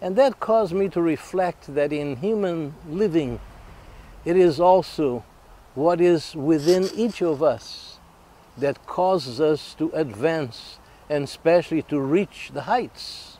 And that caused me to reflect that in human living, it is also what is within each of us that causes us to advance and especially to reach the heights.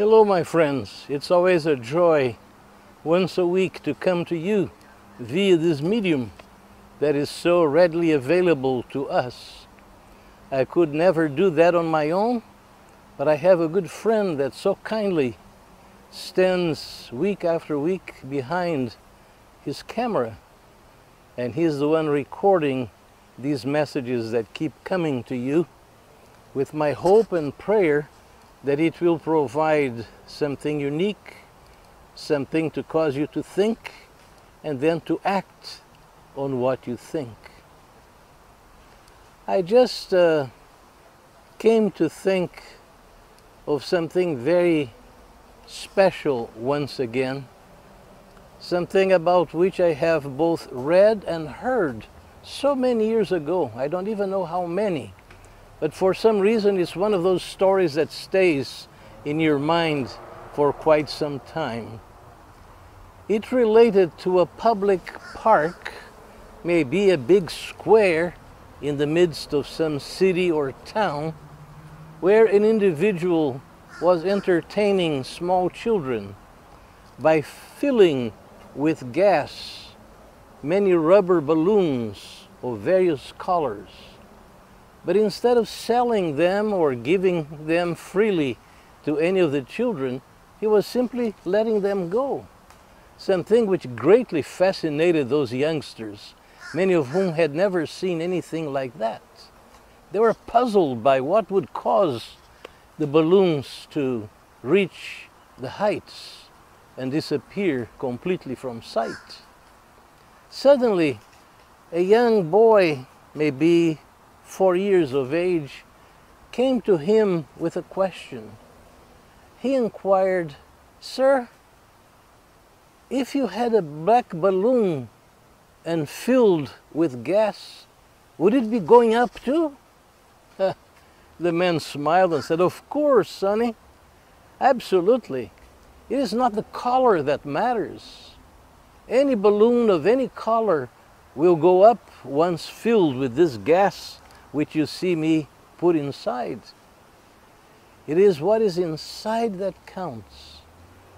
Hello, my friends. It's always a joy once a week to come to you via this medium that is so readily available to us. I could never do that on my own, but I have a good friend that so kindly stands week after week behind his camera, and he's the one recording these messages that keep coming to you with my hope and prayer that it will provide something unique, something to cause you to think, and then to act on what you think. I just uh, came to think of something very special once again, something about which I have both read and heard so many years ago. I don't even know how many. But for some reason, it's one of those stories that stays in your mind for quite some time. It related to a public park, maybe a big square in the midst of some city or town, where an individual was entertaining small children by filling with gas many rubber balloons of various colors. But instead of selling them or giving them freely to any of the children, he was simply letting them go. Something which greatly fascinated those youngsters, many of whom had never seen anything like that. They were puzzled by what would cause the balloons to reach the heights and disappear completely from sight. Suddenly, a young boy, maybe four years of age, came to him with a question. He inquired, Sir, if you had a black balloon and filled with gas, would it be going up too? the man smiled and said, Of course, sonny. Absolutely. It is not the color that matters. Any balloon of any color will go up once filled with this gas which you see me put inside. It is what is inside that counts,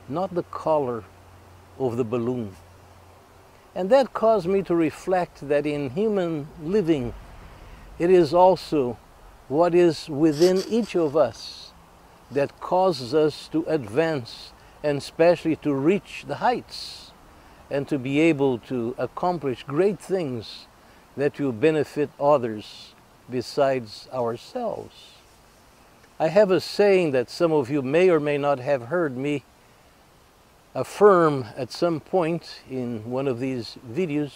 not the color of the balloon. And that caused me to reflect that in human living, it is also what is within each of us that causes us to advance and especially to reach the heights and to be able to accomplish great things that will benefit others besides ourselves. I have a saying that some of you may or may not have heard me affirm at some point in one of these videos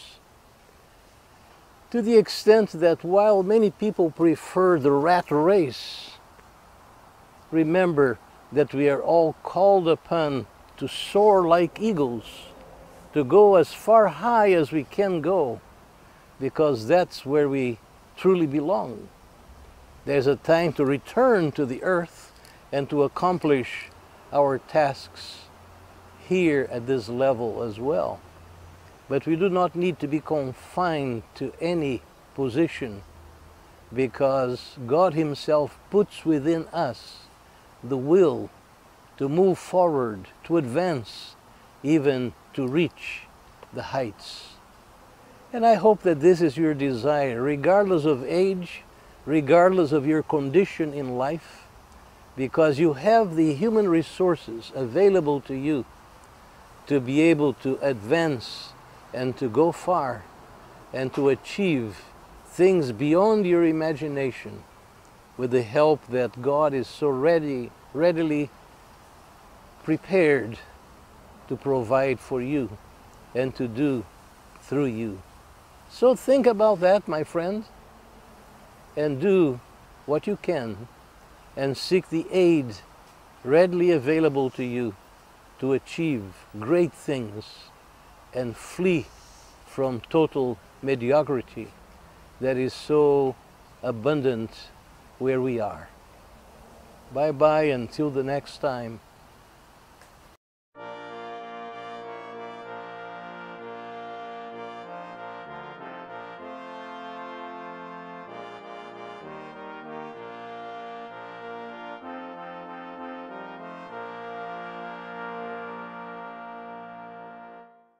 to the extent that while many people prefer the rat race, remember that we are all called upon to soar like eagles, to go as far high as we can go, because that's where we truly belong. There's a time to return to the earth and to accomplish our tasks here at this level as well. But we do not need to be confined to any position because God Himself puts within us the will to move forward, to advance, even to reach the heights. And I hope that this is your desire, regardless of age, regardless of your condition in life, because you have the human resources available to you to be able to advance and to go far and to achieve things beyond your imagination with the help that God is so ready, readily prepared to provide for you and to do through you. So think about that, my friend, and do what you can and seek the aid readily available to you to achieve great things and flee from total mediocrity that is so abundant where we are. Bye bye until the next time.